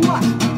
what?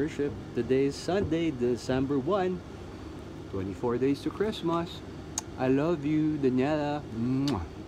Worship. Today is Sunday, December 1. 24 days to Christmas. I love you, Daniela. Mwah.